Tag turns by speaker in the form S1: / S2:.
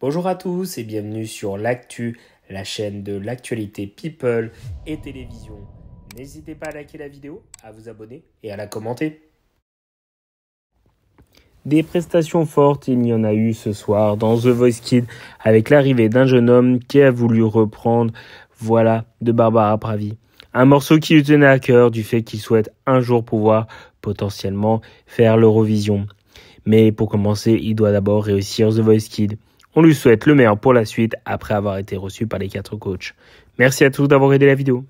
S1: Bonjour à tous et bienvenue sur l'actu, la chaîne de l'actualité people et télévision. N'hésitez pas à liker la vidéo, à vous abonner et à la commenter. Des prestations fortes, il y en a eu ce soir dans The Voice Kid avec l'arrivée d'un jeune homme qui a voulu reprendre Voilà de Barbara Pravi. Un morceau qui lui tenait à cœur du fait qu'il souhaite un jour pouvoir potentiellement faire l'Eurovision. Mais pour commencer, il doit d'abord réussir The Voice Kid. On lui souhaite le meilleur pour la suite après avoir été reçu par les quatre coachs. Merci à tous d'avoir aidé la vidéo.